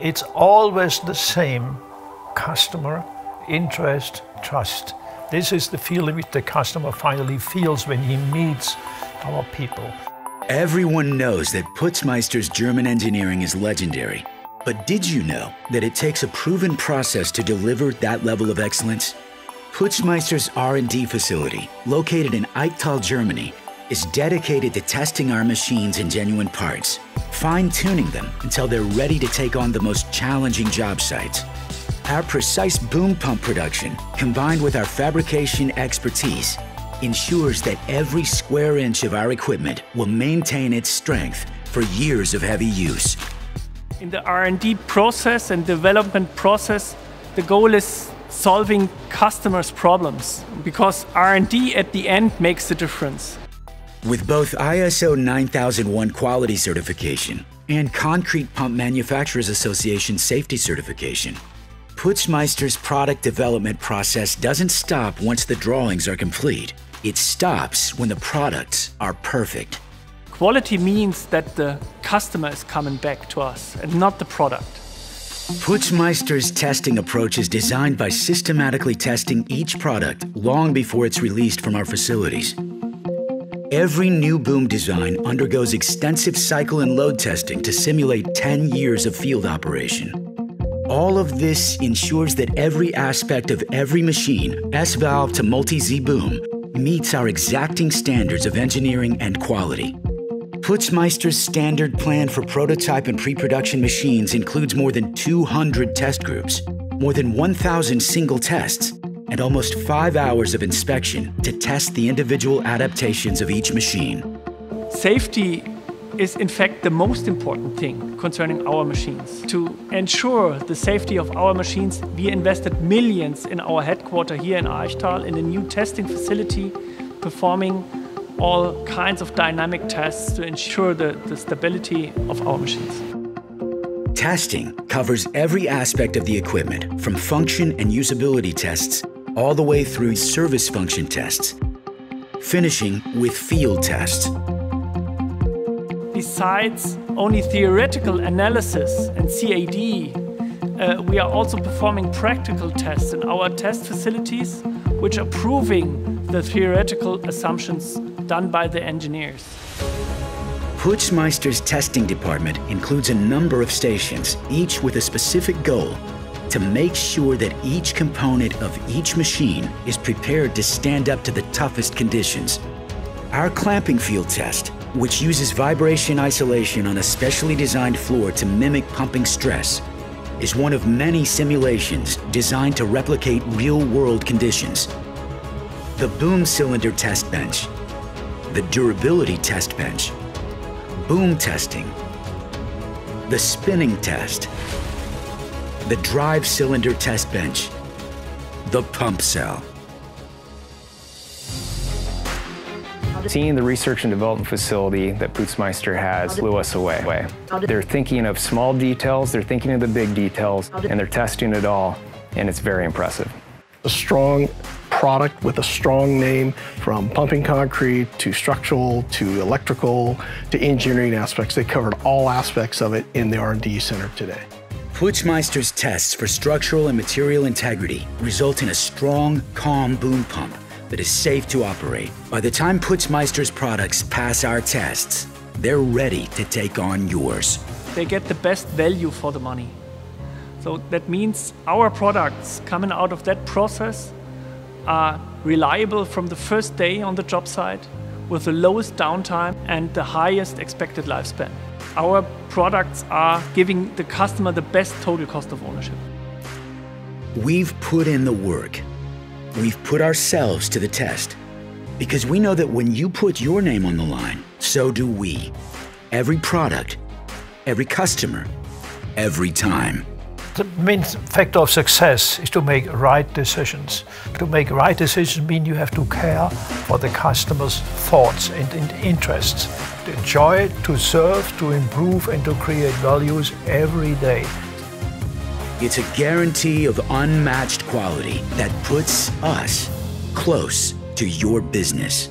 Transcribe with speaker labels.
Speaker 1: It's always the same customer, interest, trust. This is the feeling which the customer finally feels when he meets our people.
Speaker 2: Everyone knows that Putzmeister's German engineering is legendary. But did you know that it takes a proven process to deliver that level of excellence? Putzmeister's R&D facility, located in Aichtal, Germany, is dedicated to testing our machines and genuine parts, fine-tuning them until they're ready to take on the most challenging job sites. Our precise boom pump production, combined with our fabrication expertise, ensures that every square inch of our equipment will maintain its strength for years of heavy use.
Speaker 3: In the R&D process and development process, the goal is solving customers' problems because R&D at the end makes the difference.
Speaker 2: With both ISO 9001 quality certification and Concrete Pump Manufacturers Association safety certification, Putzmeister's product development process doesn't stop once the drawings are complete. It stops when the products are perfect.
Speaker 3: Quality means that the customer is coming back to us and not the product.
Speaker 2: Putzmeister's testing approach is designed by systematically testing each product long before it's released from our facilities. Every new boom design undergoes extensive cycle and load testing to simulate 10 years of field operation. All of this ensures that every aspect of every machine, S-valve to multi-Z boom, meets our exacting standards of engineering and quality. Putzmeister's standard plan for prototype and pre-production machines includes more than 200 test groups, more than 1,000 single tests, and almost five hours of inspection to test the individual adaptations of each machine.
Speaker 3: Safety is in fact the most important thing concerning our machines. To ensure the safety of our machines, we invested millions in our headquarters here in Aichtal in a new testing facility, performing all kinds of dynamic tests to ensure the, the stability of our machines.
Speaker 2: Testing covers every aspect of the equipment, from function and usability tests all the way through service function tests, finishing with field tests
Speaker 3: besides only theoretical analysis and CAD, uh, we are also performing practical tests in our test facilities, which are proving the theoretical assumptions done by the engineers.
Speaker 2: Putzmeister's testing department includes a number of stations, each with a specific goal to make sure that each component of each machine is prepared to stand up to the toughest conditions. Our clamping field test which uses vibration isolation on a specially designed floor to mimic pumping stress, is one of many simulations designed to replicate real-world conditions. The boom cylinder test bench, the durability test bench, boom testing, the spinning test, the drive cylinder test bench, the pump cell.
Speaker 4: Seeing the research and development facility that Putzmeister has blew us away. They're thinking of small details, they're thinking of the big details, and they're testing it all, and it's very impressive.
Speaker 5: A strong product with a strong name from pumping concrete to structural to electrical to engineering aspects. They covered all aspects of it in the R&D center today.
Speaker 2: Putzmeister's tests for structural and material integrity result in a strong, calm boom pump that is safe to operate. By the time Putzmeister's products pass our tests, they're ready to take on yours.
Speaker 3: They get the best value for the money. So that means our products coming out of that process are reliable from the first day on the job site with the lowest downtime and the highest expected lifespan. Our products are giving the customer the best total cost of ownership.
Speaker 2: We've put in the work We've put ourselves to the test because we know that when you put your name on the line, so do we. Every product, every customer, every time.
Speaker 1: The main factor of success is to make right decisions. To make right decisions means you have to care for the customer's thoughts and, interests. To enjoy, to serve, to improve and to create values every day.
Speaker 2: It's a guarantee of unmatched quality that puts us close to your business.